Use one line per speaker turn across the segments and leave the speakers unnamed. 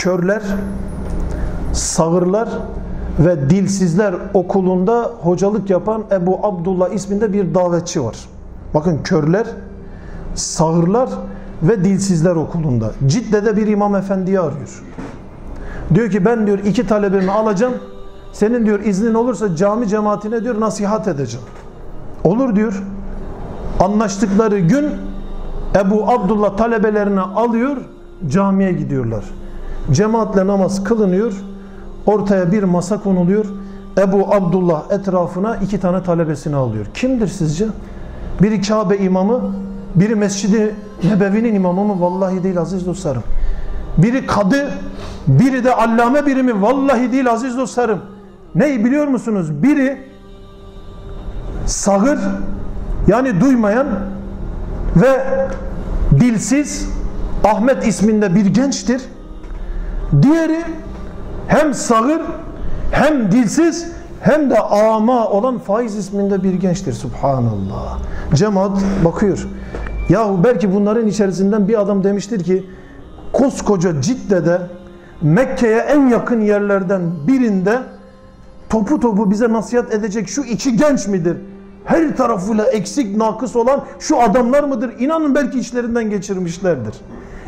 körler, sağırlar ve dilsizler okulunda hocalık yapan Ebu Abdullah isminde bir davetçi var. Bakın körler, sağırlar ve dilsizler okulunda. Cidde'de bir imam efendiyi arıyor. Diyor ki ben diyor iki talebemi alacağım. Senin diyor iznin olursa cami cemaatine diyor nasihat edeceğim. Olur diyor. Anlaştıkları gün Ebu Abdullah talebelerini alıyor, camiye gidiyorlar. Cemaatle namaz kılınıyor, ortaya bir masa konuluyor. Ebu Abdullah etrafına iki tane talebesini alıyor. Kimdir sizce? Biri Kabe imamı, biri Mescid-i Nebevi'nin imamı mı? Vallahi değil aziz dostlarım. Biri kadı, biri de allame birimi. Vallahi değil aziz dostlarım. Neyi biliyor musunuz? Biri sağır, yani duymayan ve dilsiz Ahmet isminde bir gençtir. Diğeri hem sağır hem dilsiz hem de ama olan Faiz isminde bir gençtir. Subhanallah. Cemaat bakıyor. Yahu belki bunların içerisinden bir adam demiştir ki koskoca Cidde'de Mekke'ye en yakın yerlerden birinde topu topu bize nasihat edecek şu iki genç midir? Her tarafıyla eksik, nakıs olan şu adamlar mıdır? İnanın belki içlerinden geçirmişlerdir.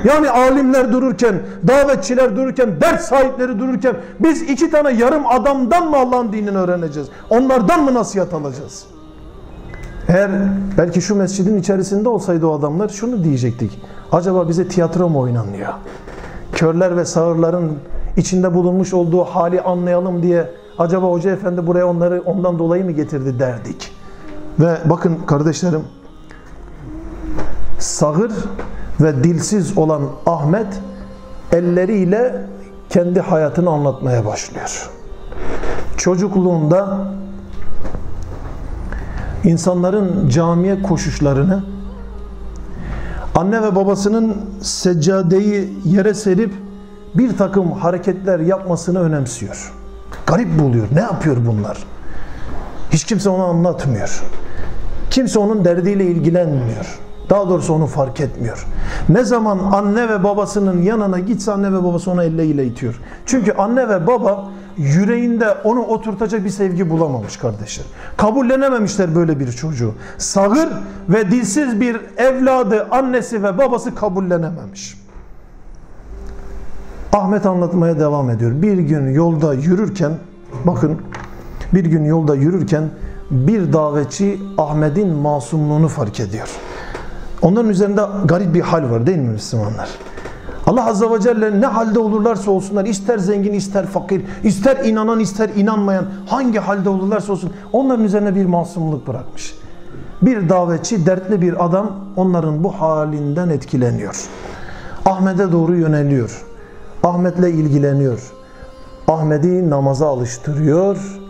Yani alimler dururken, davetçiler dururken, ders sahipleri dururken biz iki tane yarım adamdan mı Allah'ın dinini öğreneceğiz? Onlardan mı nasihat alacağız? Eğer belki şu mescidin içerisinde olsaydı o adamlar şunu diyecektik. Acaba bize tiyatro mu oynanıyor? Körler ve sağırların içinde bulunmuş olduğu hali anlayalım diye acaba hoca efendi buraya onları ondan dolayı mı getirdi derdik. Ve bakın kardeşlerim sağır ve dilsiz olan Ahmet elleriyle kendi hayatını anlatmaya başlıyor. Çocukluğunda insanların camiye koşuşlarını anne ve babasının seccadeyi yere serip bir takım hareketler yapmasını önemsiyor. Garip buluyor. Ne yapıyor bunlar? Hiç kimse ona anlatmıyor. Kimse onun derdiyle ilgilenmiyor. Daha doğrusu onu fark etmiyor. Ne zaman anne ve babasının yanına gitse anne ve babası ona elleriyle itiyor. Çünkü anne ve baba yüreğinde onu oturtacak bir sevgi bulamamış kardeşler. Kabullenememişler böyle bir çocuğu. Sağır ve dilsiz bir evladı annesi ve babası kabullenememiş. Ahmet anlatmaya devam ediyor. Bir gün yolda yürürken bakın bir gün yolda yürürken bir davetçi Ahmet'in masumluğunu fark ediyor. Onların üzerinde garip bir hal var değil mi Müslümanlar? Allah Azze ve Celle ne halde olurlarsa olsunlar ister zengin ister fakir ister inanan ister inanmayan hangi halde olurlarsa olsun onların üzerine bir masumluk bırakmış. Bir davetçi dertli bir adam onların bu halinden etkileniyor. Ahmet'e doğru yöneliyor. Ahmet'le ilgileniyor. Ahmet'i namaza alıştırıyor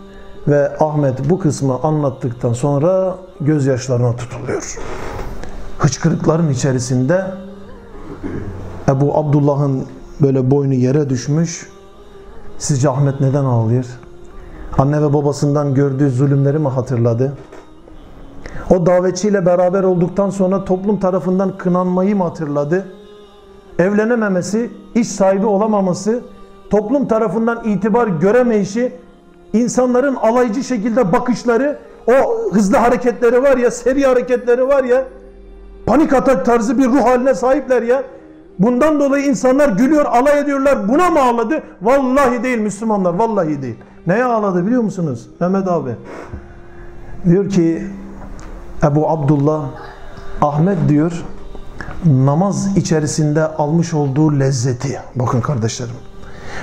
ve Ahmet bu kısmı anlattıktan sonra gözyaşlarına tutuluyor. Hıçkırıkların içerisinde Ebu Abdullah'ın böyle boynu yere düşmüş. Sizce Ahmet neden ağlıyor? Anne ve babasından gördüğü zulümleri mi hatırladı? O davetçiyle beraber olduktan sonra toplum tarafından kınanmayı mı hatırladı? Evlenememesi, iş sahibi olamaması, toplum tarafından itibar göremeyişi, insanların alaycı şekilde bakışları, o hızlı hareketleri var ya, seri hareketleri var ya, panik atak tarzı bir ruh haline sahipler ya. Bundan dolayı insanlar gülüyor, alay ediyorlar. Buna mı ağladı? Vallahi değil Müslümanlar, vallahi değil. Neye ağladı biliyor musunuz? Mehmet abi. Diyor ki Ebu Abdullah Ahmet diyor namaz içerisinde almış olduğu lezzeti bakın kardeşlerim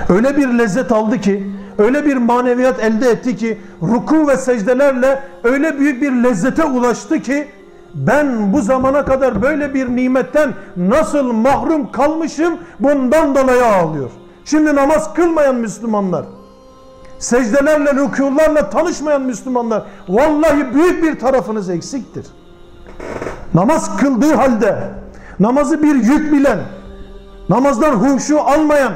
öyle bir lezzet aldı ki öyle bir maneviyat elde etti ki ruku ve secdelerle öyle büyük bir lezzete ulaştı ki ben bu zamana kadar böyle bir nimetten nasıl mahrum kalmışım bundan dolayı ağlıyor. Şimdi namaz kılmayan Müslümanlar, secdelerle, rükularla tanışmayan Müslümanlar vallahi büyük bir tarafınız eksiktir. Namaz kıldığı halde namazı bir yük bilen, namazdan huşu almayan,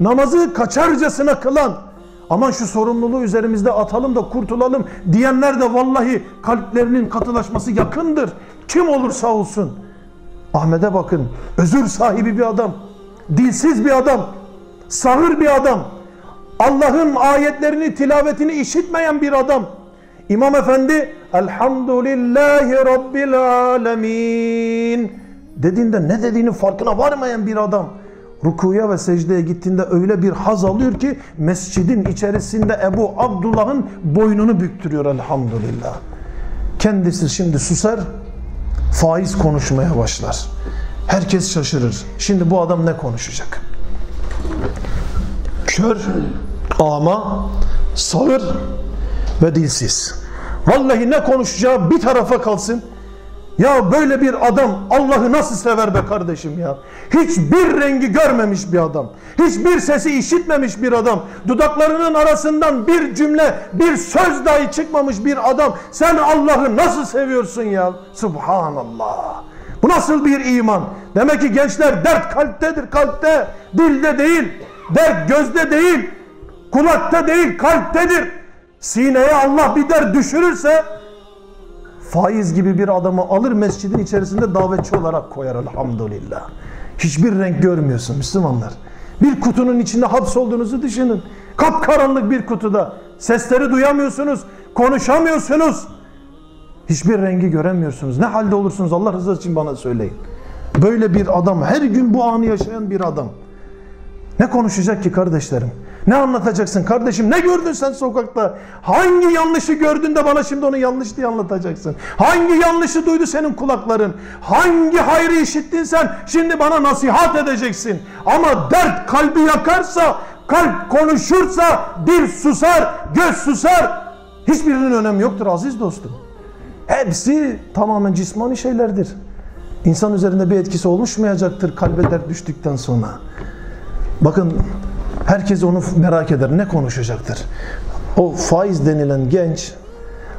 namazı kaçarcasına kılan, aman şu sorumluluğu üzerimizde atalım da kurtulalım diyenler de vallahi kalplerinin katılaşması yakındır. Kim olursa olsun. Ahmet'e bakın. Özür sahibi bir adam. Dilsiz bir adam. sağır bir adam, Allah'ın ayetlerini, tilavetini işitmeyen bir adam. İmam Efendi Elhamdülillahi Rabbil Alemin dediğinde ne dediğini farkına varmayan bir adam. Rukuya ve secdeye gittiğinde öyle bir haz alıyor ki mescidin içerisinde Ebu Abdullah'ın boynunu büktürüyor elhamdülillah. Kendisi şimdi susar, faiz konuşmaya başlar. Herkes şaşırır. Şimdi bu adam ne konuşacak? Kör, ama, sağır ve dilsiz. Vallahi ne konuşacağı bir tarafa kalsın. Ya böyle bir adam Allah'ı nasıl sever be kardeşim ya. Hiçbir rengi görmemiş bir adam. Hiçbir sesi işitmemiş bir adam. Dudaklarının arasından bir cümle, bir söz dahi çıkmamış bir adam. Sen Allah'ı nasıl seviyorsun ya? Subhanallah. Bu nasıl bir iman? Demek ki gençler dert kalptedir, kalpte. Dilde değil. Dert gözde değil. Kulakta değil, kalptedir. Sineye Allah bir dert düşürürse faiz gibi bir adamı alır mescidin içerisinde davetçi olarak koyar elhamdülillah. Hiçbir renk görmüyorsun Müslümanlar. Bir kutunun içinde hapsolduğunuzu düşünün. Kapkaranlık bir kutuda. Sesleri duyamıyorsunuz, konuşamıyorsunuz. Hiçbir rengi göremiyorsunuz. Ne halde olursunuz Allah rızası için bana söyleyin. Böyle bir adam, her gün bu anı yaşayan bir adam. Ne konuşacak ki kardeşlerim? Ne anlatacaksın kardeşim? Ne gördün sen sokakta? Hangi yanlışı gördün de bana şimdi onu yanlış diye anlatacaksın? Hangi yanlışı duydu senin kulakların? Hangi hayrı işittin sen? Şimdi bana nasihat edeceksin. Ama dert kalbi yakarsa, kalp konuşursa dil susar, göz susar. Hiçbirinin önemi yoktur aziz dostum. Hepsi tamamen cismani şeylerdir. İnsan üzerinde bir etkisi oluşmayacaktır kalbe dert düştükten sonra. Bakın herkes onu merak eder. Ne konuşacaktır? O faiz denilen genç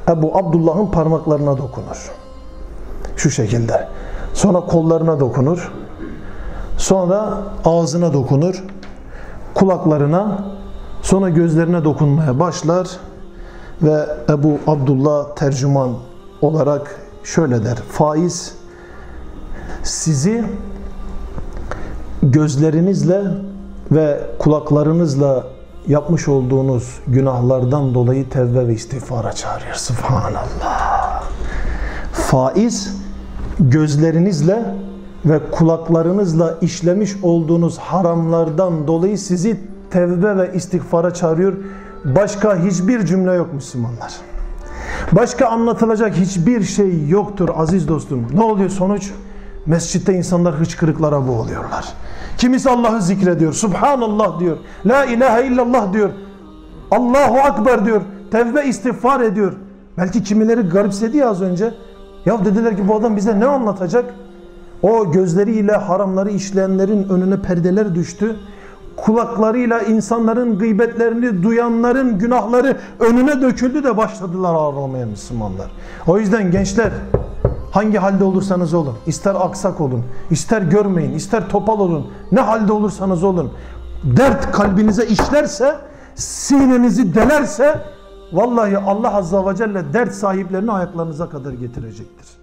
Ebu Abdullah'ın parmaklarına dokunur. Şu şekilde. Sonra kollarına dokunur. Sonra ağzına dokunur. Kulaklarına, sonra gözlerine dokunmaya başlar ve Ebu Abdullah tercüman olarak şöyle der. Faiz sizi gözlerinizle ve kulaklarınızla yapmış olduğunuz günahlardan dolayı tevbe ve istiğfara çağırıyor. Subhanallah. Faiz gözlerinizle ve kulaklarınızla işlemiş olduğunuz haramlardan dolayı sizi tevbe ve istiğfara çağırıyor. Başka hiçbir cümle yok Müslümanlar. Başka anlatılacak hiçbir şey yoktur aziz dostum. Ne oluyor sonuç? Mescitte insanlar hıçkırıklara boğuluyorlar. Kimisi Allah'ı zikrediyor. Subhanallah diyor. La ilahe illallah diyor. Allahu Akbar diyor. Tevbe istiğfar ediyor. Belki kimileri garipsedi ya az önce. Ya dediler ki bu adam bize ne anlatacak? O gözleriyle haramları işleyenlerin önüne perdeler düştü. Kulaklarıyla insanların gıybetlerini duyanların günahları önüne döküldü de başladılar ağlamaya Müslümanlar. O yüzden gençler Hangi halde olursanız olun, ister aksak olun, ister görmeyin, ister topal olun, ne halde olursanız olun. Dert kalbinize işlerse, sinenizi delerse, vallahi Allah Azza ve Celle dert sahiplerini ayaklarınıza kadar getirecektir.